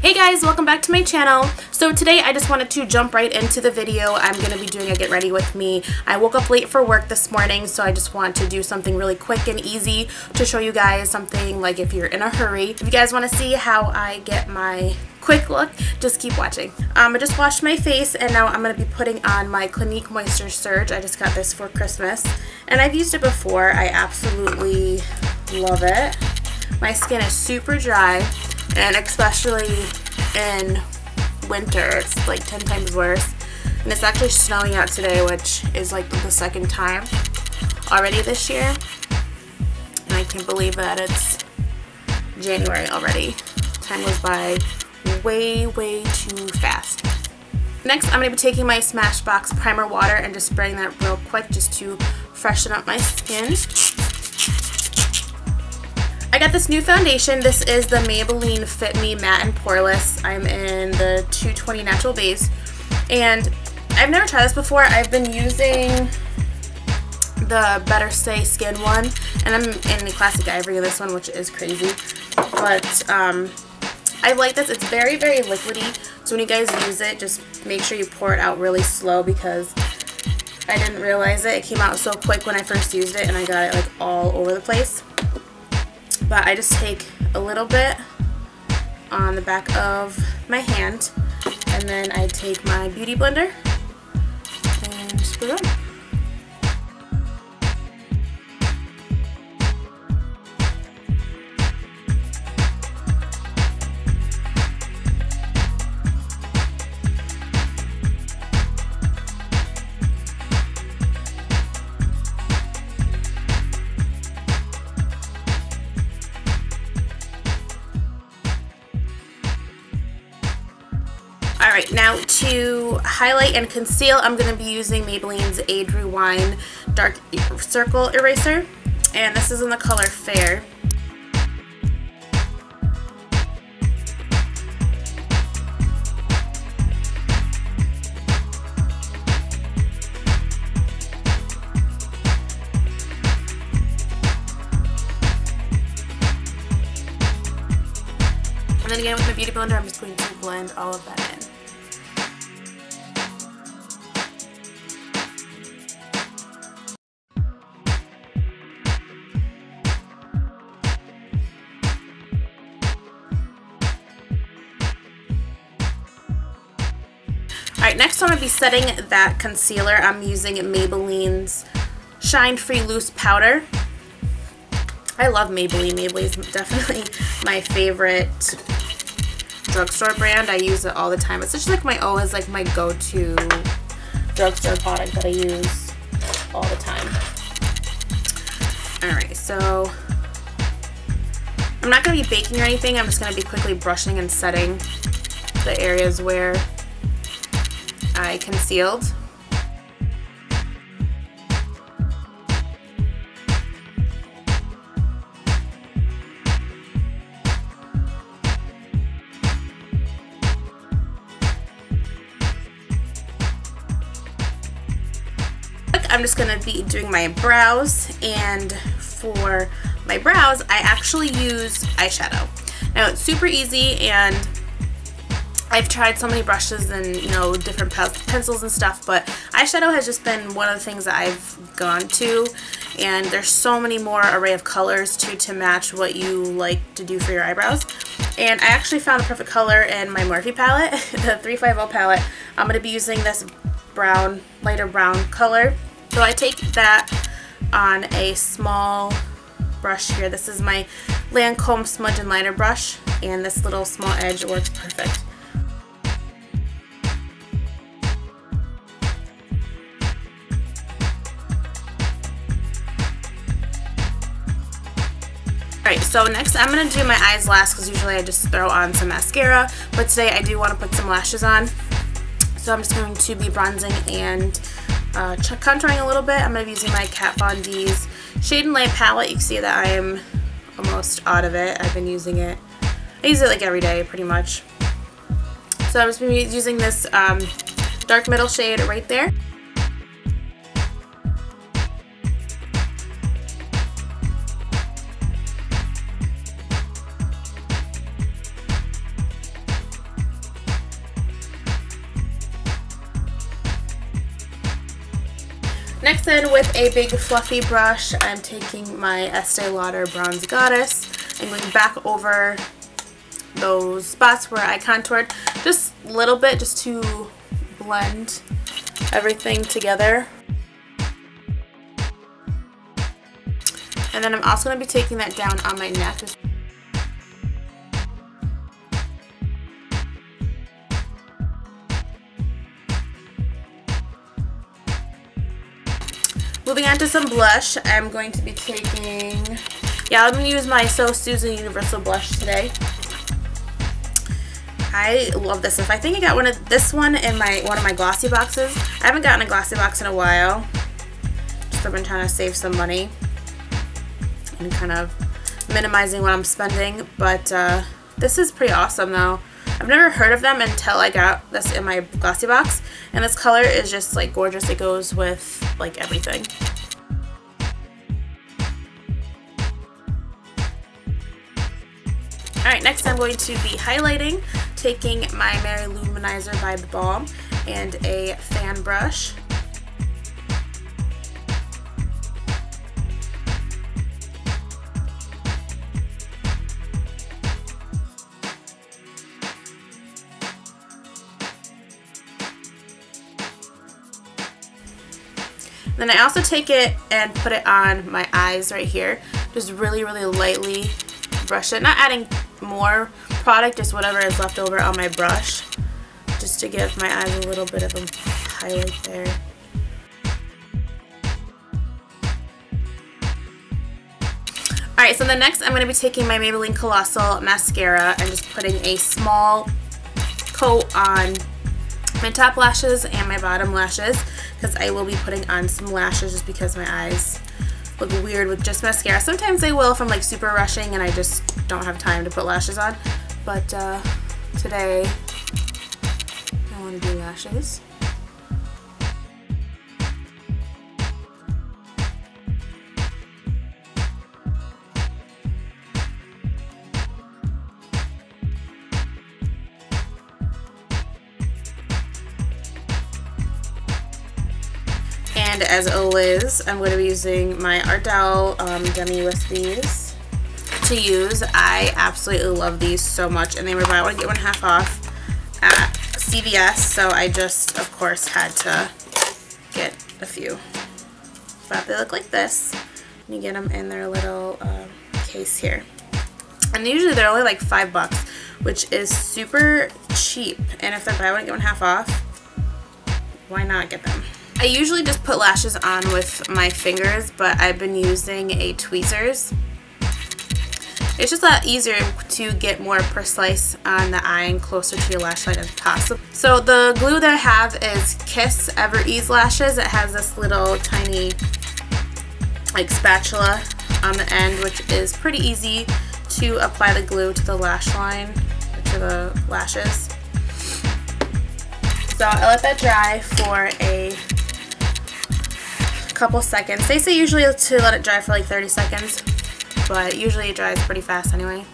Hey guys, welcome back to my channel. So today I just wanted to jump right into the video. I'm going to be doing a get ready with me. I woke up late for work this morning so I just want to do something really quick and easy to show you guys something like if you're in a hurry. If you guys want to see how I get my quick look, just keep watching. Um, I just washed my face and now I'm going to be putting on my Clinique Moisture Surge. I just got this for Christmas and I've used it before. I absolutely love it. My skin is super dry and especially in winter it's like 10 times worse. And it's actually snowing out today which is like the second time already this year. And I can't believe that it's January already. Time goes by way way too fast. Next I'm going to be taking my Smashbox primer water and just spraying that real quick just to freshen up my skin I got this new foundation. This is the Maybelline Fit Me Matte and Poreless. I'm in the 220 Natural Beige. And I've never tried this before. I've been using the Better Stay Skin one. And I'm in the Classic Ivory in this one, which is crazy. But um, I like this. It's very, very liquidy. So when you guys use it, just make sure you pour it out really slow because I didn't realize it. It came out so quick when I first used it and I got it like all over the place but I just take a little bit on the back of my hand and then I take my beauty blender and spread it on. Alright, now to highlight and conceal, I'm going to be using Maybelline's Age Rewind Dark Circle Eraser. And this is in the color Fair. And then again with my Beauty Blender, I'm just going to blend all of that in. Alright, next I'm going to be setting that concealer. I'm using Maybelline's Shine Free Loose Powder. I love Maybelline. Maybelline is definitely my favorite drugstore brand. I use it all the time. It's just like my always like my go-to drugstore product that I use all the time. Alright, so I'm not going to be baking or anything. I'm just going to be quickly brushing and setting the areas where I concealed. I'm just going to be doing my brows and for my brows I actually use eyeshadow. Now it's super easy and I've tried so many brushes and you know different pencils and stuff but eyeshadow has just been one of the things that I've gone to and there's so many more array of colors to to match what you like to do for your eyebrows. And I actually found the perfect color in my Morphe palette the 350 palette. I'm going to be using this brown lighter brown color. So I take that on a small brush here. This is my Lancome smudge and liner brush and this little small edge works perfect so next I'm going to do my eyes last because usually I just throw on some mascara, but today I do want to put some lashes on. So I'm just going to be bronzing and uh, contouring a little bit. I'm going to be using my Kat Von D's Shade and Light palette. You can see that I am almost out of it. I've been using it. I use it like every day pretty much. So I'm just going to be using this um, dark middle shade right there. Next then, with a big fluffy brush, I'm taking my Estee Lauder Bronze Goddess and going back over those spots where I contoured just a little bit just to blend everything together. And then I'm also going to be taking that down on my neck. Moving on to some blush, I'm going to be taking, yeah, I'm going to use my So Susan Universal Blush today. I love this stuff. I think I got one of this one in my one of my glossy boxes. I haven't gotten a glossy box in a while. Just I've been trying to save some money and kind of minimizing what I'm spending. But uh, this is pretty awesome though. I've never heard of them until I got this in my glossy box. And this color is just like gorgeous. It goes with like everything. Alright, next I'm going to be highlighting, taking my Mary-Lou Manizer by The Balm and a fan brush. Then I also take it and put it on my eyes right here. Just really, really lightly brush it. Not adding more product, just whatever is left over on my brush. Just to give my eyes a little bit of a highlight there. Alright, so the next I'm going to be taking my Maybelline Colossal Mascara and just putting a small coat on my top lashes and my bottom lashes because I will be putting on some lashes just because my eyes look weird with just mascara. Sometimes they will if I'm like super rushing and I just don't have time to put lashes on. But uh, today I want to do lashes. And as always, I'm going to be using my Ardell um, Demi Wispies to use. I absolutely love these so much. And they were buy one, get one half off at CVS. So I just, of course, had to get a few. But they look like this. And you get them in their little uh, case here. And usually they're only like five bucks, which is super cheap. And if they're buy one, get one half off, why not get them? I usually just put lashes on with my fingers, but I've been using a tweezers. It's just a lot easier to get more precise on the eye and closer to your lash line as possible. So the glue that I have is Kiss Ever EZ Lashes. It has this little tiny like spatula on the end, which is pretty easy to apply the glue to the lash line, to the lashes. So I let that dry for a couple seconds. They say usually to let it dry for like 30 seconds, but usually it dries pretty fast anyway.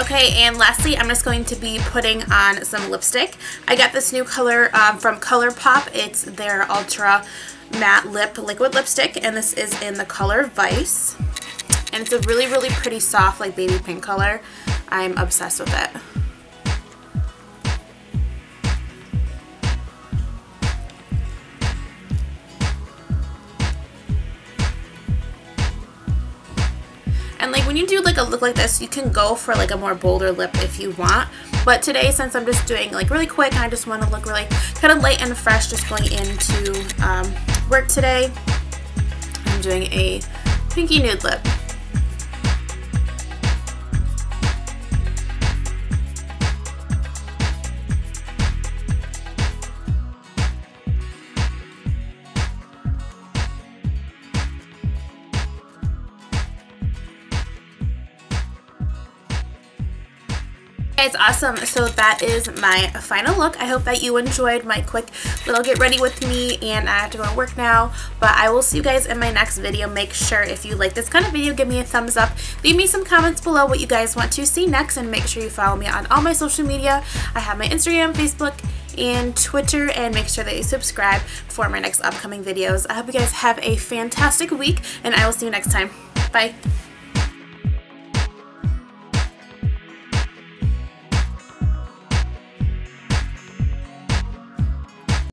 Okay, and lastly, I'm just going to be putting on some lipstick. I got this new color um, from ColourPop. It's their Ultra Matte Lip Liquid Lipstick, and this is in the color Vice. And it's a really, really pretty soft, like baby pink color. I'm obsessed with it. When you do like a look like this, you can go for like a more bolder lip if you want. But today, since I'm just doing like really quick, I just want to look really kind of light and fresh just going into um, work today. I'm doing a pinky nude lip. Guys, awesome. So that is my final look. I hope that you enjoyed my quick little get ready with me and I have to go to work now. But I will see you guys in my next video. Make sure if you like this kind of video, give me a thumbs up. Leave me some comments below what you guys want to see next and make sure you follow me on all my social media. I have my Instagram, Facebook, and Twitter and make sure that you subscribe for my next upcoming videos. I hope you guys have a fantastic week and I will see you next time. Bye.